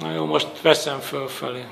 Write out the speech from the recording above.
Na jó, most veszem fölfelé.